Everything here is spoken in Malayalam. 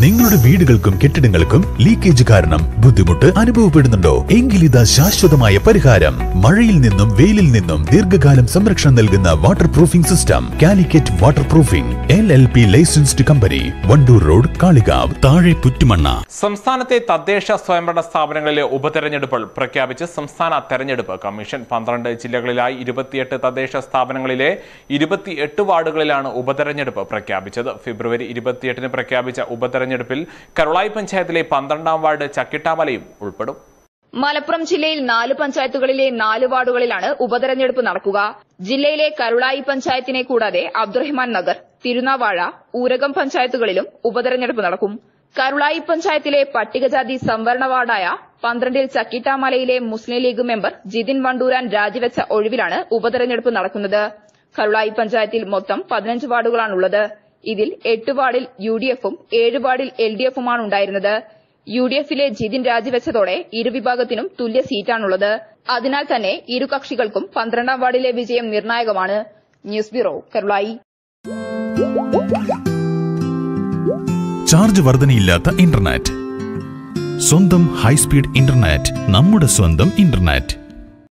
നിങ്ങളുടെ വീടുകൾക്കും കെട്ടിടങ്ങൾക്കും ലീക്കേജ് കാരണം ബുദ്ധിമുട്ട് അനുഭവപ്പെടുന്നുണ്ടോ? എങ്കിൽ ഇതാ ശാശ്വതമായ പരിഹാരം. മഴയിൽ നിന്നും വെയിലിൽ നിന്നും ദീർഘകാലം സംരക്ഷണം നൽകുന്ന water proofing system Calicut water proofing L L P licensed company Wandoor road Kalikavu താഴെ പുറ്റുമണ്ണ. സംസ്ഥാനത്തെ തദ്ദേശ സ്വയംഭരണ സ്ഥാപനങ്ങളിലെ ഉപതെരഞ്ഞെടുപ്പുകൾ പ്രഖ്യാപിച്ച് സംസ്ഥാന തെരഞ്ഞെടുപ്പ് കമ്മീഷൻ പന്ത്രണ്ട് ജില്ലകളിലായി ഇരുപത്തിയെട്ട് തദ്ദേശ സ്ഥാപനങ്ങളിലെ ഇരുപത്തിയെട്ട് വാർഡുകളിലാണ് ഉപതെരഞ്ഞെടുപ്പ് പ്രഖ്യാപിച്ചത്. ഫെബ്രുവരി ഇരുപത്തിയെട്ടിന് പ്രഖ്യാപിച്ച ഉപതെരഞ്ഞെടുപ്പിൽ കരുളായി പഞ്ചായത്തിലെ പന്ത്രണ്ടാം വാർഡ് ചക്കിട്ടാമലയും ഉൾപ്പെടും. മലപ്പുറം ജില്ലയിൽ നാല് പഞ്ചായത്തുകളിലെ നാല് വാർഡുകളിലാണ് ഉപതെരഞ്ഞെടുപ്പ് നടക്കുക. ജില്ലയിലെ കരുളായി പഞ്ചായത്തിനെ കൂടാതെ അബ്ദുറഹ്മാൻ നഗർ തിരുനാവാഴ ഊരകം പഞ്ചായത്തുകളിലും ഉപതെരഞ്ഞെടുപ്പ് നടക്കും. കരുളായി പഞ്ചായത്തിലെ പട്ടികജാതി സംവരണ വാർഡായ പന്ത്രണ്ടിൽ ചക്കിട്ടാമലയിലെ മുസ്ലിം ലീഗ് മെമ്പർ ജിതിൻ വണ്ടൂരാൻ രാജിവെച്ച ഒഴിവിലാണ് ഉപതെരഞ്ഞെടുപ്പ് നടക്കുന്നത്. കരുളായി പഞ്ചായത്തിൽ മൊത്തം പതിനഞ്ച് വാർഡുകളാണുള്ളത്. ഇതിൽ എട്ട് വാർഡിൽ യു ഡി എഫും ഏഴ് വാർഡിൽ എൽ ഡി എഫുമാണ് ഉണ്ടായിരുന്നത്. യു ഡി എഫിലെ ജിതിൻ രാജിവെച്ചതോടെ ഇരുവിഭാഗത്തിനും തുല്യ സീറ്റാണുള്ളത്. അതിനാൽ തന്നെ ഇരു കക്ഷികൾക്കും പന്ത്രണ്ടാം വാർഡിലെ വിജയം നിർണായകമാണ്. News bureau Karulai. ചാർജ് വർധനയില്ലാത്ത ഇന്റർനെറ്റ്. സ്വന്തം ഹൈസ്പീഡ് ഇന്റർനെറ്റ് നമ്മുടെ സ്വന്തം ഇന്റർനെറ്റ്.